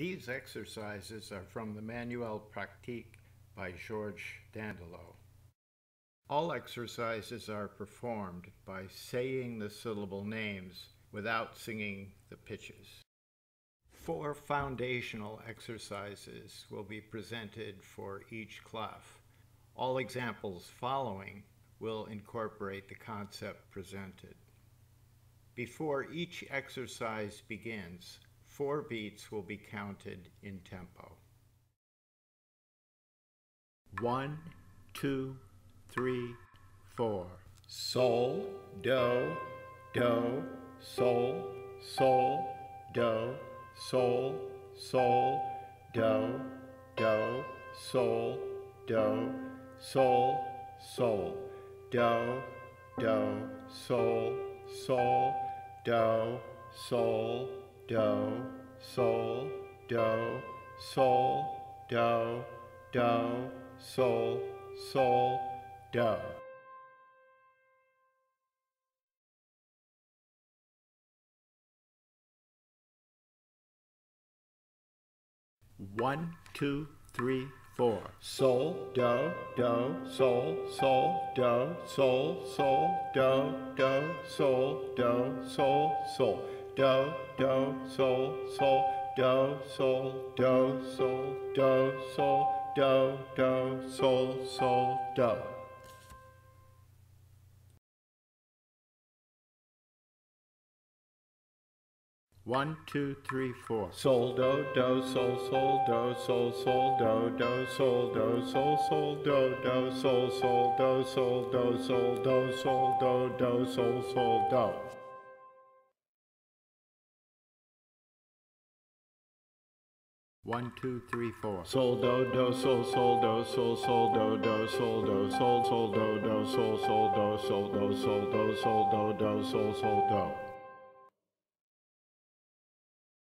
These exercises are from the Manuel Pratique by Georges Dandelot. All exercises are performed by saying the syllable names without singing the pitches. Four foundational exercises will be presented for each clef. All examples following will incorporate the concept presented. Before each exercise begins, four beats will be counted in tempo. One, two, three, four. Sol, do, do, sol, sol, do, sol, sol, do, do, sol, do, sol, sol, do, do, sol, sol, do, sol, do, sol, do, sol, do, do, sol, sol, do. One, two, three, four. Sol, do, do, sol, sol, do, sol, sol, do, do, sol, do, sol, sol, do, do, sol, sol, do, sol, do, sol, do, sol, do, do, sol, sol, do. One, two, three, four. Sol, do, do, sol, sol, do, sol, sol, do, do, sol, do, sol, sol, do, do, sol, sol, do, sol, do, sol, do, sol, do, do, sol, sol, do. One, two, three, four. Sol, do, do, sol, sol, do, sol, sol, do, do, sol, do, sol, sol, do, do, sol, sol, do, sol, do, sol, do, sol, do, do, sol, sol, do.